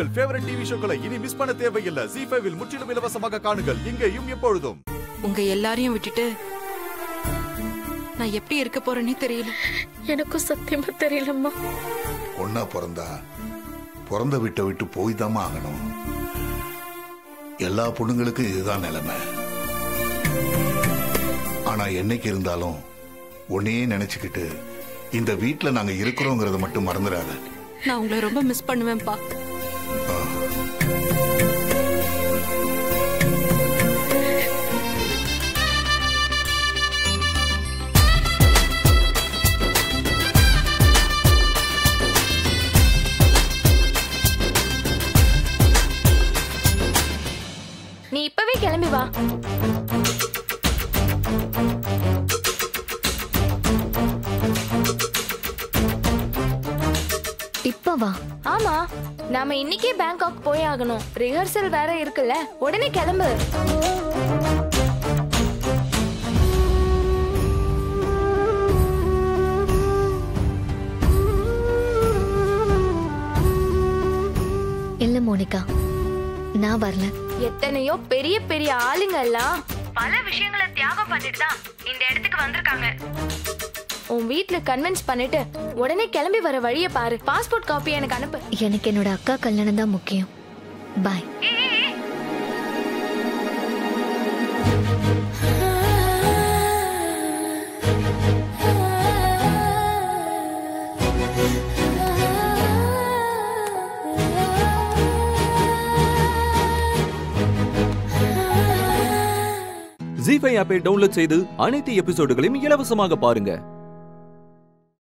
உங்கள் favourite TV ஷோக்களை இனி miss பண்ண தேவையில்லை. ஜி ஃபைவில் முற்றிலும் இலவசமாக காணுங்கள். இங்கேயும் எப்பொழுதும். உங்க எல்லாரையும் விட்டுட்டு நான் எப்படி இருக்க போறேனே தெரியல. எனக்கும் சத்தியமா தெரியலம்மா. பொண்ணா பிறந்தா பிறந்த வீட்டை விட்டு போய் ஆகணும். எல்லா பொண்ணுங்களுக்கும் இதுதான் நிலைமை. ஆனா என்னைக்கு இருந்தாலும் உன்னையே நினைச்சுக்கிட்டு இந்த வீட்டுல நாங்க இருக்கிறோங்கிறத மட்டும் மறந்துடாத. நான் உங்களை ரொம்ப மிஸ் பண்ணுவேன்ப்பா. நீ இப்பவே கிளம்பி வா. இப்ப வா. ஆமா நாம இன்னைக்கே பேங்காக் போய் ஆகணும். ரிஹர்சல் வேற இருக்குல்ல. உடனே கிளம்பு. இல்ல மோனிகா. நான் வரல. எத்தனையோ பெரிய பெரிய ஆளுங்க எல்லாம் பல விஷயங்களை தியாகம் பண்ணிட்டு தான் இந்த இடத்துக்கு வந்திருக்காங்க. உன் வீட்ல கன்வின்ஸ் பண்ணிட்டு உடனே கிளம்பி வர வழிய பாரு. பாஸ்போர்ட் காப்பி எனக்கு அனுப்பு. எனக்கு என்னோட அக்கா கல்யாணம் தான் முக்கியம். பாய் ஜி ஃபைவ் ஆப்பை டவுன்லோட் செய்து அனைத்து எபிசோடுகளையும் இலவசமாக பாருங்க.